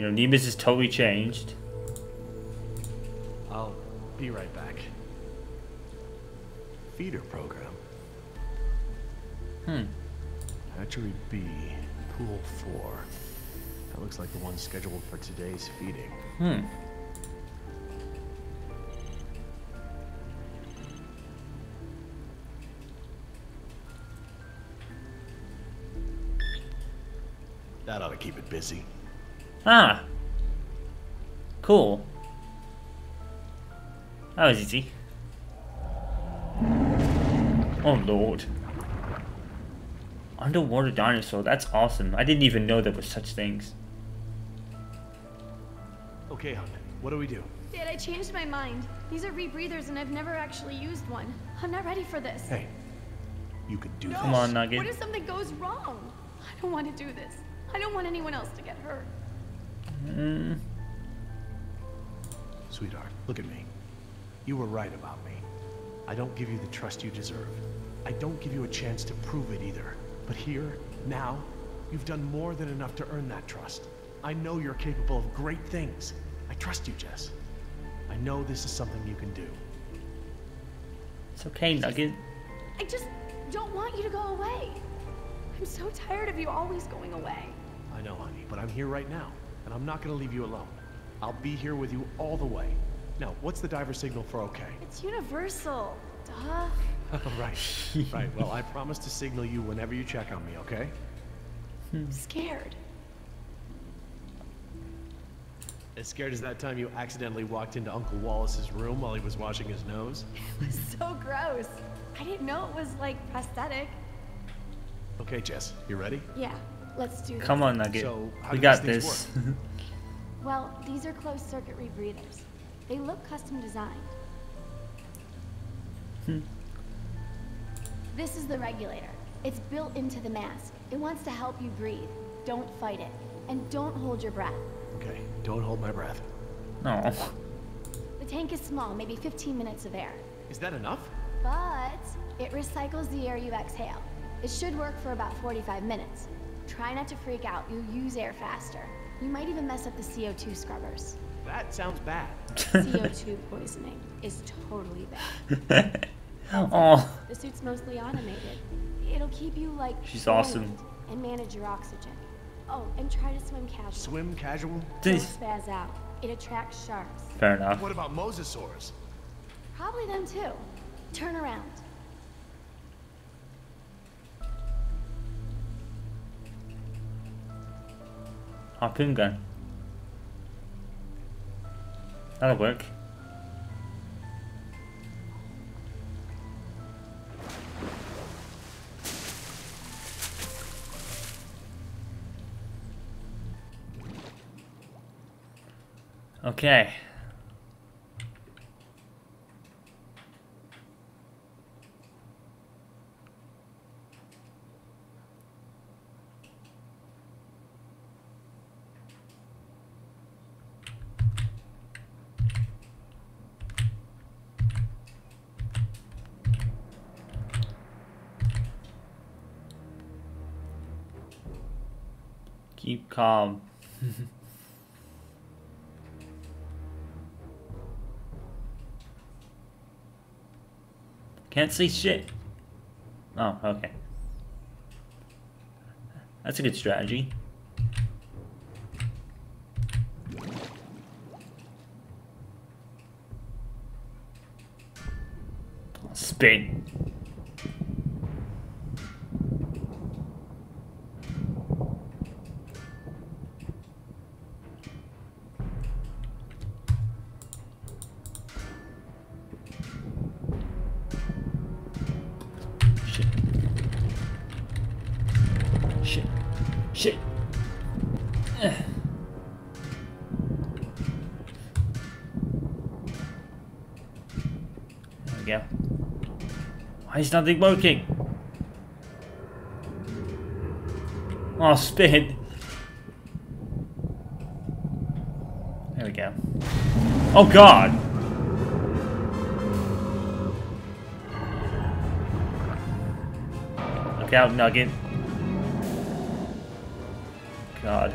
You know, Nima's is totally changed. I'll be right back. Feeder program. Hmm. Hatchery B, Pool 4. That looks like the one scheduled for today's feeding. Hmm. That ought to keep it busy. Ah. Cool. That was easy. Oh lord. Underwater dinosaur, that's awesome. I didn't even know there were such things. Okay, hon. What do we do? Dad, I changed my mind. These are rebreathers and I've never actually used one. I'm not ready for this. Hey, you could do No. this. Come on, Nugget. What if something goes wrong? I don't want to do this. I don't want anyone else to get hurt. Mm. Sweetheart, look at me. You were right about me. I don't give you the trust you deserve. I don't give you a chance to prove it either. But here, now, you've done more than enough to earn that trust. I know you're capable of great things. I trust you, Jess. I know this is something you can do. It's okay, Nugget. I just don't want you to go away. I'm so tired of you always going away. I know, honey, but I'm here right now, and I'm not gonna leave you alone. I'll be here with you all the way. Now, what's the diver signal for okay? It's universal. Duh. right, right. Well, I promise to signal you whenever you check on me, okay? I'm hmm. scared. As scared as that time you accidentally walked into Uncle Wallace's room while he was washing his nose? It was so gross. I didn't know it was like prosthetic. Okay, Jess, you ready? Yeah, let's do this. Come on, Nugget. So, we got this. Well, these are closed circuit rebreathers. They look custom designed. Hmm. this is the regulator. It's built into the mask. It wants to help you breathe. Don't fight it. And don't hold your breath. okay, don't hold my breath. No. The tank is small, maybe 15 minutes of air. Is that enough? But it recycles the air you exhale. It should work for about 45 minutes. Try not to freak out. You'll use air faster. You might even mess up the CO2 scrubbers. That sounds bad. CO2 poisoning is totally bad. oh, The suit's mostly automated. It'll keep you like She's awesome. and manage your oxygen. Oh, and try to swim casual. Swim casual? Don't this. spaz out. It attracts sharks. Fair enough. What about mosasaurs? Probably them too. Turn around. Harpoon gun. That'll work. Okay. Keep calm. Can't see shit. Oh, okay. That's a good strategy. Spin. Why is nothing working? Ah, oh, spin. There we go. Oh, God. Look out, Nugget. God.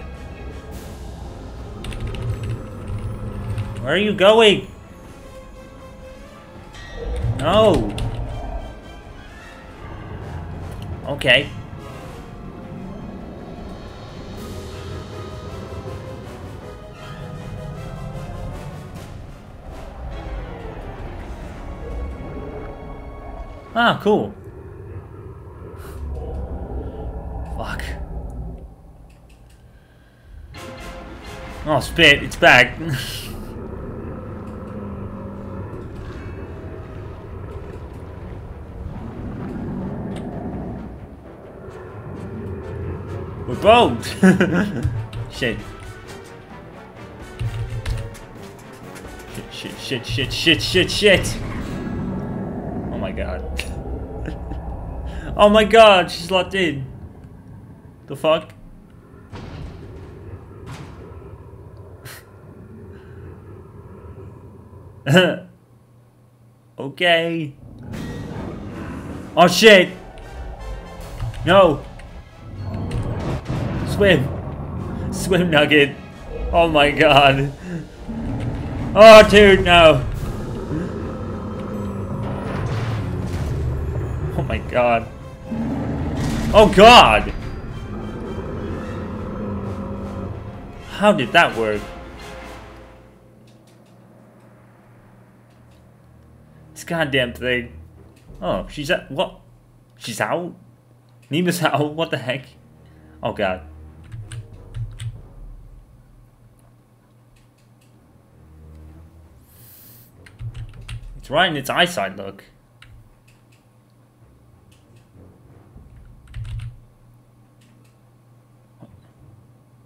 Where are you going? No. Okay. Ah, cool. Fuck. Oh, spit, it's back. We're shit. Shit, shit, shit, shit, shit, shit. Oh my god. oh my god, she's locked in. The fuck? okay. Oh shit. No. Swim. Swim nugget. Oh my god. Oh dude, no. Oh my god. Oh god! How did that work? This goddamn thing. Oh, she's at what? She's out? Nima's out? What the heck? Oh god. It's right in its eyesight, look.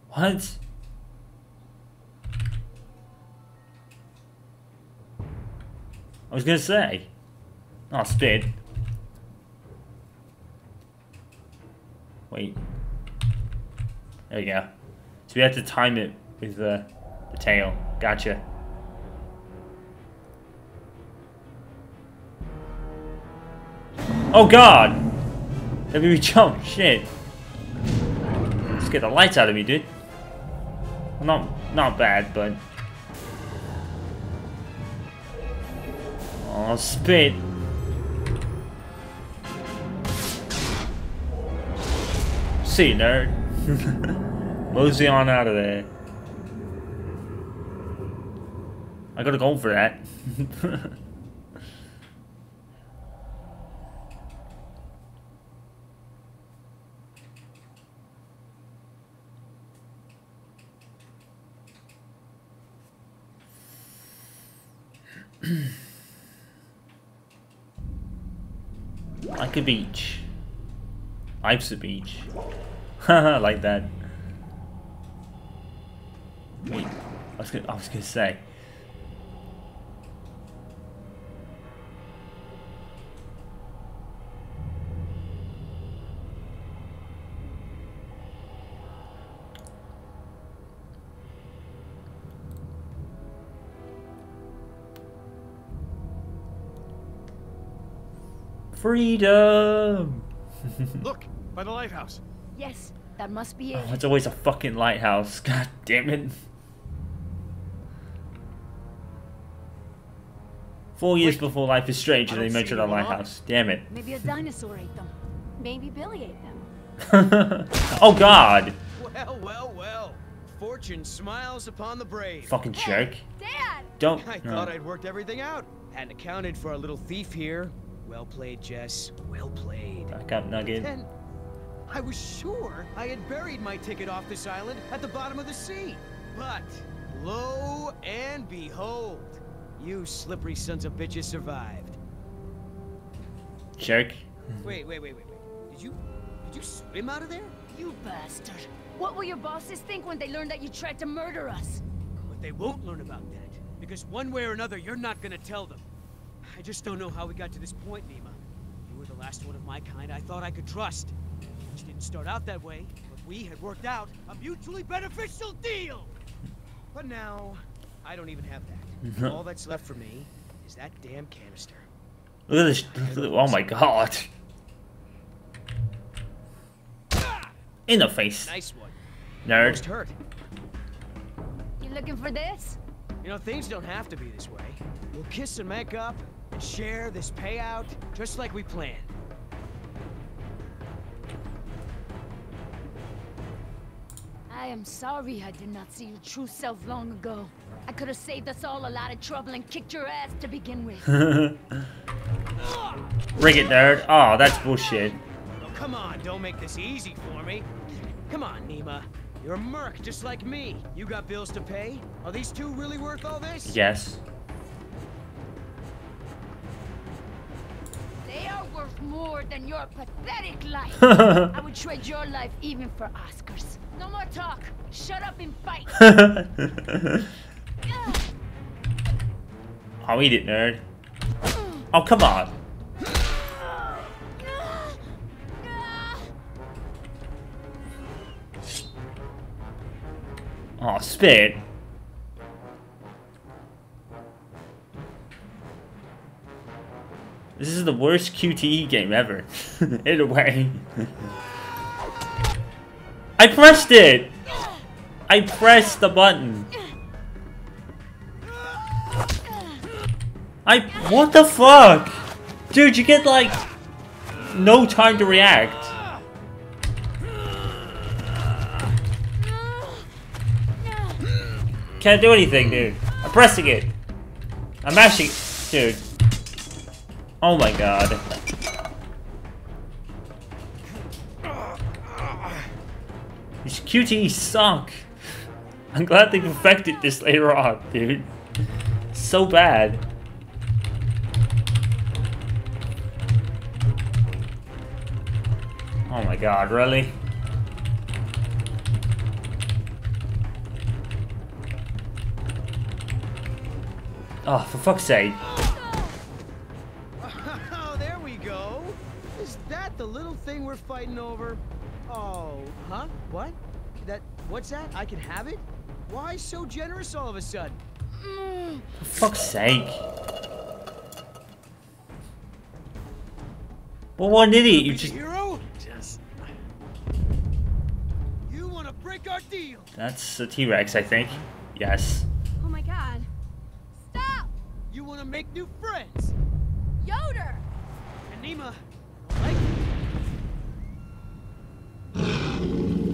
What? I was gonna say. Oh, spit. Wait. There you go. So we have to time it with the, the tail. Gotcha. Oh god! Let me jump. Shit. Let's get the lights out of me, dude. Not, not bad, but... Oh, spit. See, nerd. Mosey on out of there. I gotta go for that. like a beach. Life's a beach. like that. Wait, I was gonna, I was gonna say. Freedom! Look, by the lighthouse. Yes, that must be oh, it. Oh, it's always a fucking lighthouse. God damn it. Four years Wait, before Life is Strange, I and they mentioned a anyone on. lighthouse. Damn it. Maybe a dinosaur ate them. Maybe Billy ate them. oh god! Well, well, well. Fortune smiles upon the brave. Fucking jerk. Dad! Don't. I no. thought I'd worked everything out. Hadn't accounted for a little thief here. Well played, Jess. Well played. Back up, Nugget. Then I was sure I had buried my ticket off this island at the bottom of the sea. But lo and behold, you slippery sons of bitches survived. Jerk. Wait, wait, wait, wait, wait. Did you did you swim out of there? You bastard. What will your bosses think when they learn that you tried to murder us? But they won't learn about that. Because one way or another, you're not gonna tell them. I just don't know how we got to this point, Nima. You were the last one of my kind I thought I could trust. Which didn't start out that way, but we had worked out a mutually beneficial deal! But now, I don't even have that. All that's left for me is that damn canister. Look at this. Oh my god. In the face, Nice one. nerd. Most hurt. You looking for this? You know, things don't have to be this way. We'll kiss and make up, and share this payout, just like we planned. I am sorry I did not see your true self long ago. I could have saved us all a lot of trouble and kicked your ass to begin with. Ring it, nerd. Oh, that's bullshit. Oh, come on, don't make this easy for me. Come on, Nima. You're a merc just like me. You got bills to pay? Are these two really worth all this? Yes. Worth more than your pathetic life. I would trade your life even for Oscars. No more talk. Shut up and fight. I'll eat it, nerd. Oh, come on. Oh, spit. This is the worst QTE game ever. In a way. I pressed it! I pressed the button. I- What the fuck? Dude, you get like... No time to react. Can't do anything, dude. I'm pressing it. I'm mashing Dude. Oh my god. These QTEs suck. I'm glad they perfected this later on, dude. So bad. Oh my god, really? Oh, for fuck's sake. Thing we're fighting over? Oh, huh? What? That, what's that? I can have it? Why so generous all of a sudden? Mm. For fuck's sake. Well, one idiot, you just... Hero? Just... You want to break our deal? That's a T-Rex, I think. Yes. Oh my god. Stop! You want to make new friends? Yoder! And Nima, I like it.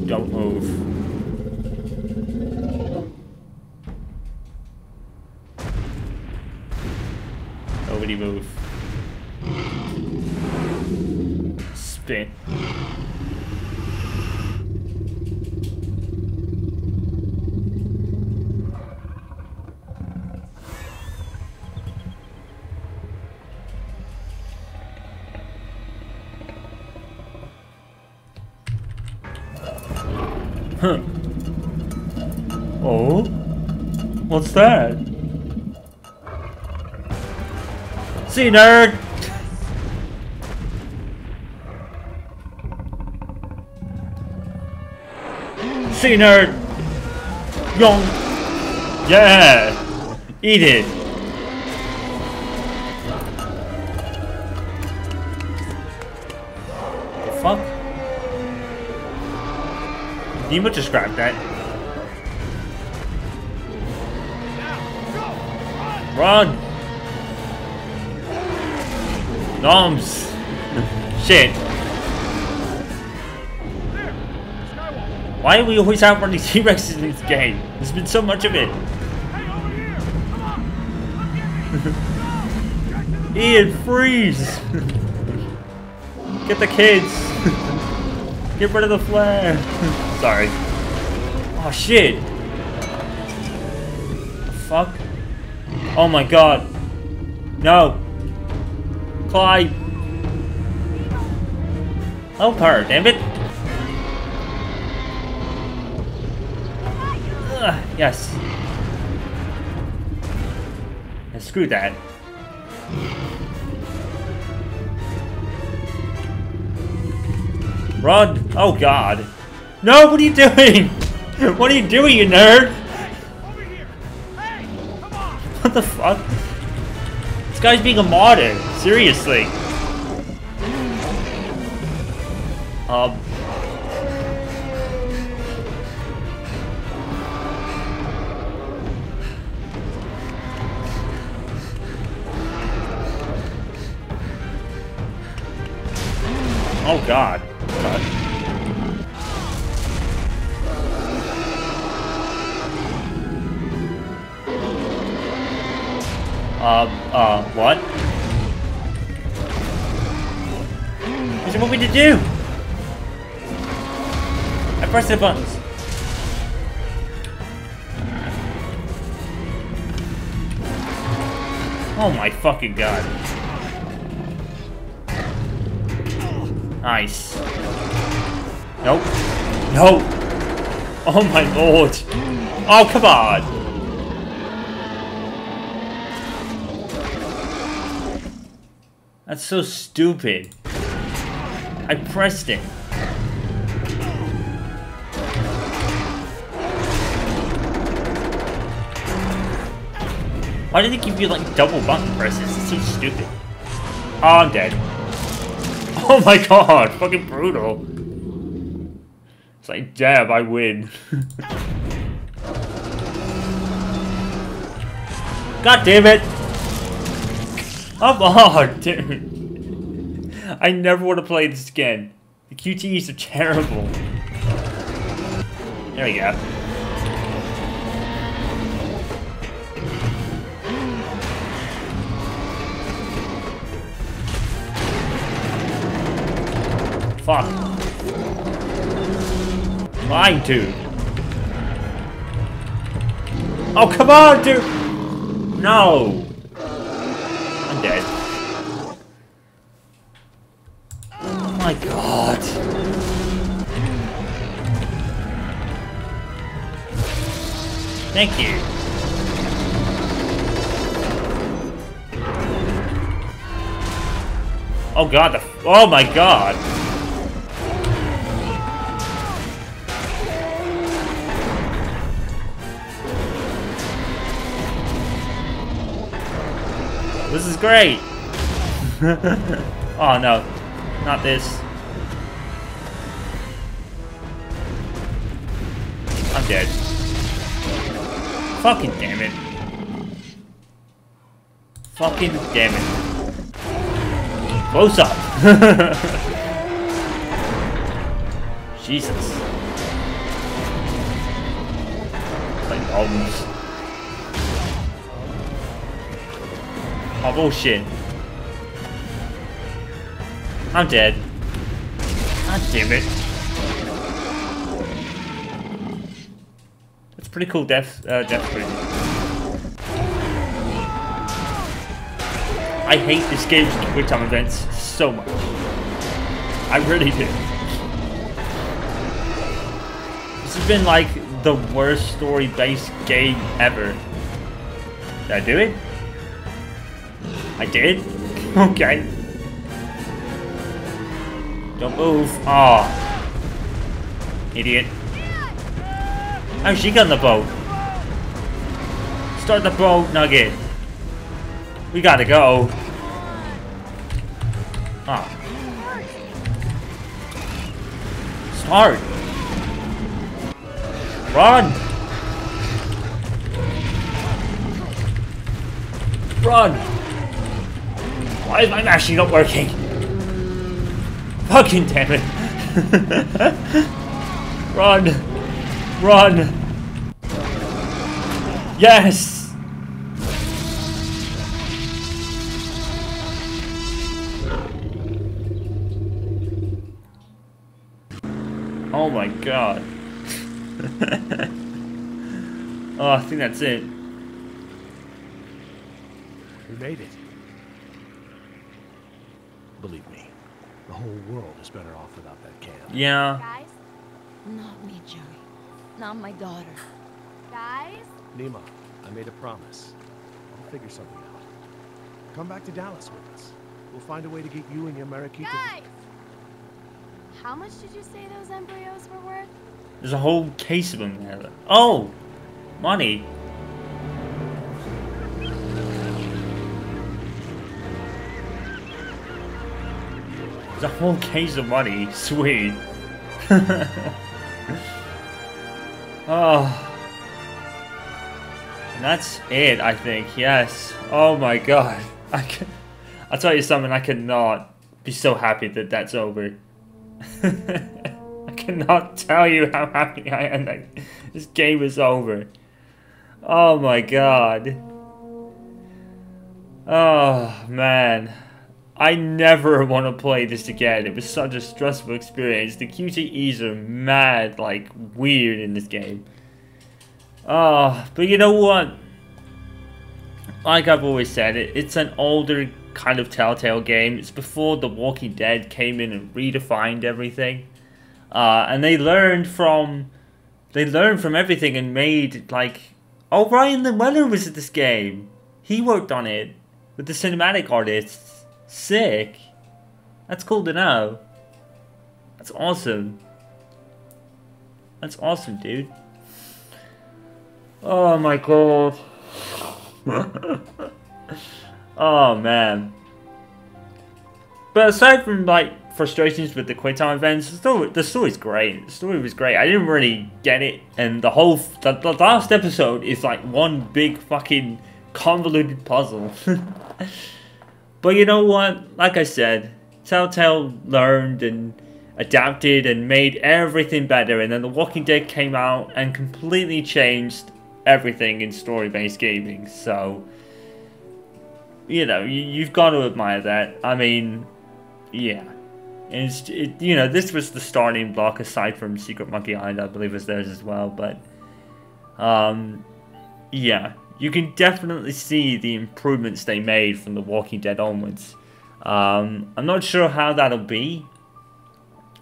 Don't move. Nobody move. Spin. That? See, nerd! See, nerd! Young! Yeah! Eat it! The fuck? Nemo just grabbed that. Run! Noms! Shit. Why do we always have running T-Rexes in this game? There's been so much of it. Ian, freeze! Get the kids! Get rid of the flare! Sorry. Oh shit! The fuck? Oh my god. No. Clyde. Help her, damn it. Ugh, yes. And screw that. Run! Oh god. No, what are you doing? What are you doing, you nerd? the fuck? This guy's being a martyr. Seriously. Um. Oh god. Uh, uh, what? What do you want me to do? I pressed the buttons. Oh my fucking god. Nice. Nope. Nope. Oh my lord. Oh, come on. That's so stupid. I pressed it. Why did they give you like double button presses? It's so stupid. Oh, I'm dead. Oh my god, fucking brutal. It's like, damn, I win. god damn it! Come on, dude. I never want to play this again. The QTEs are terrible. There we go. Fuck. Mine too. Oh, come on, dude! No! Thank you. Oh god, the- Oh my god! This is great! oh no, not this. I'm dead. Fucking damn it. Fucking damn it. Close up! Jesus. Like almost. Oh, bullshit. I'm dead. God damn it. Pretty cool death, uh, death screen. I hate this game's quick time events so much. I really do. This has been like the worst story-based game ever. Did I do it? I did? okay. Don't move. Ah, Oh. Idiot. How's she got the boat? Start the boat, Nugget. We gotta go. Ah. Start. Run. Run. Why is my machine not working? Fucking damn it. Run. Run. Yes. Oh my god. oh, I think that's it. We made it. Believe me, the whole world is better off without that can. Yeah. Guys? Not me, Gerry. Not my daughter. Guys? Nima, I made a promise. I'll figure something out. Come back to Dallas with us. We'll find a way to get you and your Mariquita. Guys! How much did you say those embryos were worth? There's a whole case of them there. Oh! Money. There's a whole case of money. Sweet. oh. And that's it, I think. Yes. Oh my god. I can, I'll tell you something. I cannot be so happy that that's over. I cannot tell you how happy I am that this game is over. Oh my god. Oh man. I never want to play this again. It was such a stressful experience. The QTEs are mad, like, weird in this game. Oh, but you know what? Like I've always said, it, it's an older kind of Telltale game. It's before The Walking Dead came in and redefined everything. Uh, and they learned from... They learned from everything and made, like... Oh, Ryan Llewellyn was in this game. He worked on it with the cinematic artists. Sick. That's cool to know. That's awesome. That's awesome, dude. Oh my god. oh man. But aside from like frustrations with the quick time events, the story, the story's great. The story was great. I didn't really get it, and the whole the, the last episode is like one big fucking convoluted puzzle. But you know what? Like I said, Telltale learned and adapted and made everything better, and then The Walking Dead came out and completely changed everything in story-based gaming. So, you know, you, have got to admire that. I mean, yeah. It's, it, you know, this was the starting block aside from Secret Monkey Island, I believe was theirs as well, but, um, yeah you can definitely see the improvements they made from The Walking Dead onwards. Um, I'm not sure how that'll be,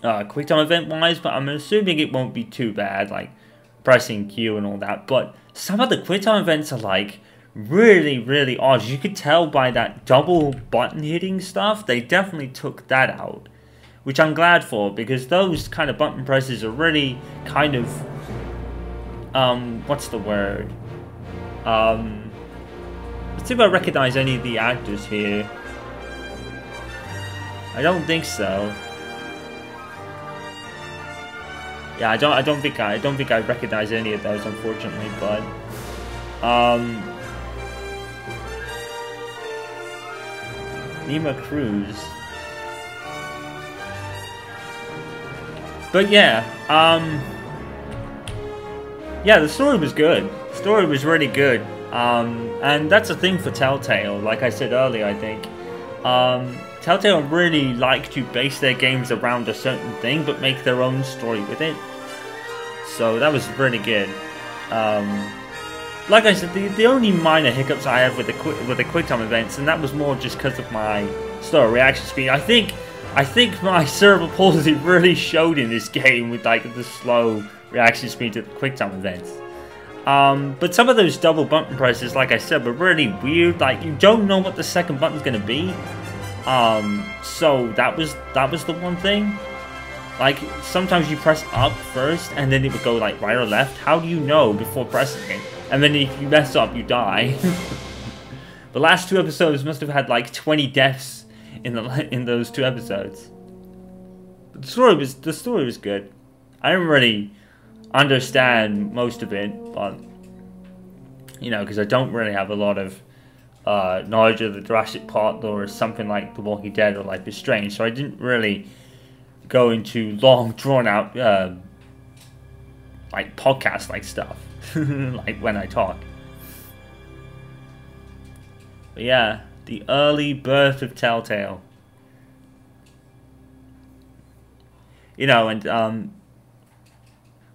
uh, quick time event wise, but I'm assuming it won't be too bad, like pressing Q and all that. But some of the quick time events are like really, really odd. You could tell by that double button hitting stuff, they definitely took that out. Which I'm glad for, because those kind of button presses are really kind of, um, what's the word? Um, let's see if I recognize any of the actors here. I don't think so. Yeah, I don't. I don't think I. I don't think I recognize any of those, unfortunately. But, um, Nima Cruz. But yeah, um, yeah, the story was good story was really good. Um, and that's a thing for Telltale, like I said earlier, I think. Um, Telltale really like to base their games around a certain thing, but make their own story with it. So that was really good. Um, like I said, the, the only minor hiccups I have with the with the QuickTime events, and that was more just because of my slow reaction speed. I think I think my cerebral palsy really showed in this game with like the slow reaction speed to the QuickTime events. Um, but some of those double button presses, like I said, were really weird. Like you don't know what the second button's gonna be. Um, so that was that was the one thing. Like sometimes you press up first, and then it would go like right or left. How do you know before pressing it? And then if you mess up, you die. the last two episodes must have had like 20 deaths in the in those two episodes. But the story was the story was good. I didn't really understand most of it, but you know, because I don't really have a lot of uh, knowledge of the Jurassic Park or something like The Walking Dead or Life is Strange, so I didn't really go into long, drawn out uh, like podcast like stuff, like when I talk. But yeah, the early birth of Telltale. You know, and um,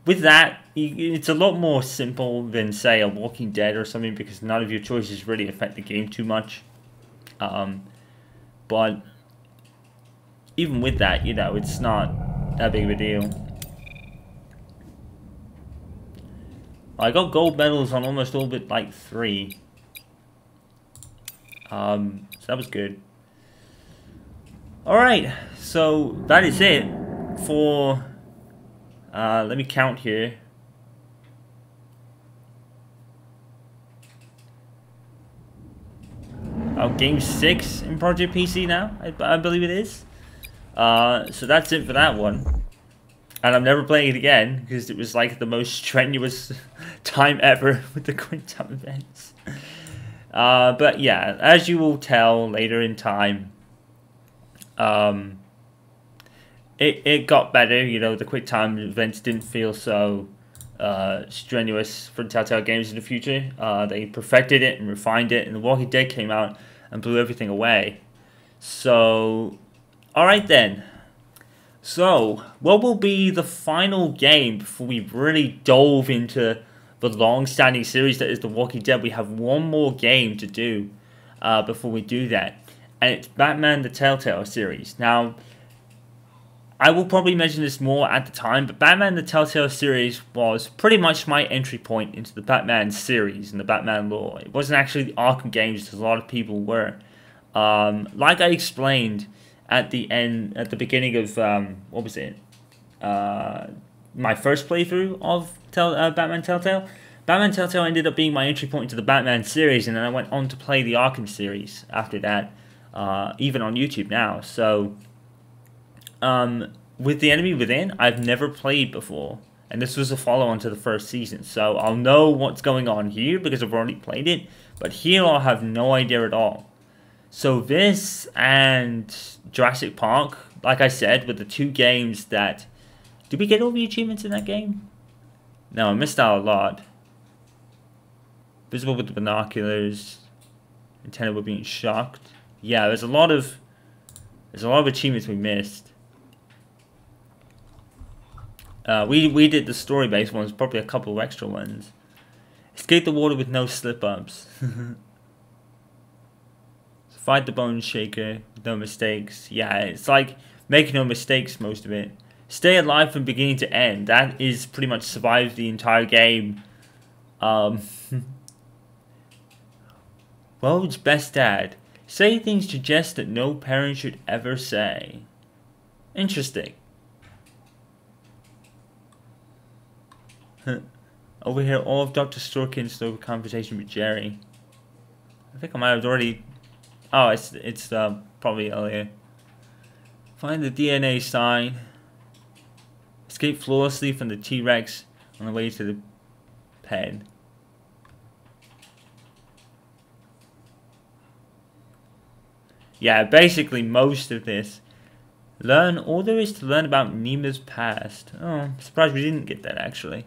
with that, it's a lot more simple than, say, a Walking Dead or something because none of your choices really affect the game too much. Um, but even with that, you know, it's not that big of a deal. I got gold medals on almost all but like three. Um, so that was good. Alright, so that is it for uh, let me count here. Oh, game six in Project PC now, I, I believe it is. Uh, so that's it for that one. And I'm never playing it again because it was like the most strenuous time ever with the time events. Uh, but yeah, as you will tell later in time, um, it, it got better. You know, the quick time events didn't feel so uh, strenuous for Telltale games in the future. Uh, they perfected it and refined it, and The Walking Dead came out and blew everything away. So, alright then. So, what will be the final game before we really dove into the long-standing series that is The Walking Dead? We have one more game to do uh, before we do that, and it's Batman the Telltale series. Now, I will probably mention this more at the time, but Batman the Telltale series was pretty much my entry point into the Batman series and the Batman lore. It wasn't actually the Arkham games as a lot of people were. Um, like I explained at the end, at the beginning of, um, what was it? Uh, my first playthrough of Tell, uh, Batman Telltale. Batman Telltale ended up being my entry point into the Batman series, and then I went on to play the Arkham series after that, uh, even on YouTube now. So, um, with the enemy within, I've never played before, and this was a follow-on to the first season, so I'll know what's going on here because I've already played it. But here, I'll have no idea at all. So this and Jurassic Park, like I said, with the two games that did we get all the achievements in that game? No, I missed out a lot. Visible with the binoculars. Intended with being shocked. Yeah, there's a lot of there's a lot of achievements we missed. Uh, we we did the story based ones, probably a couple of extra ones. Escape the water with no slip ups. Fight the bone shaker with no mistakes. Yeah, it's like making no mistakes most of it. Stay alive from beginning to end. That is pretty much survive the entire game. Um, world's best dad. Say things to Jess that no parent should ever say. Interesting. Overhear all of Dr. Sorkin's conversation with Gerry. I think I might have already... Oh, it's, it's uh, probably earlier. Find the DNA sign. Escape flawlessly from the T-Rex on the way to the pen. Yeah, basically most of this. Learn all there is to learn about Nima's past. Oh, I'm surprised we didn't get that actually.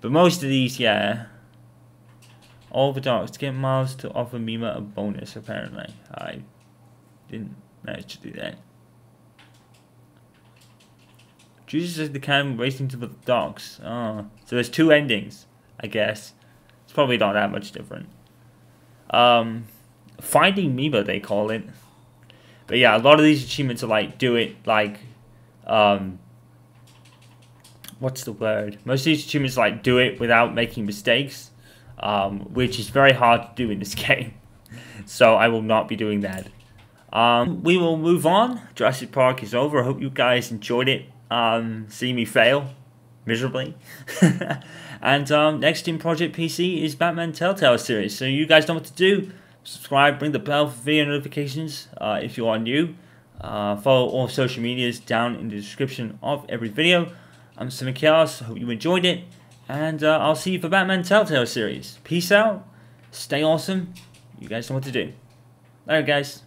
But most of these, yeah. All the dogs get Miles to offer Nima a bonus, apparently. I didn't manage to do that. Jesus is the can racing to the dogs. Oh, so there's two endings, I guess. It's probably not that much different. Um, finding Nima, they call it. But yeah, a lot of these achievements are like do it like, um, what's the word? Most of these achievements like do it without making mistakes, um, which is very hard to do in this game. so I will not be doing that. Um, we will move on. Jurassic Park is over. I hope you guys enjoyed it. Um, see me fail miserably. and um, next in Project PC is Batman Telltale series. So you guys know what to do. Subscribe, ring the bell for video notifications uh, if you are new. Uh, follow all social medias down in the description of every video. I'm Simon Chaos. Hope you enjoyed it. And uh, I'll see you for Batman Telltale series. Peace out. Stay awesome. You guys know what to do. Alright, guys.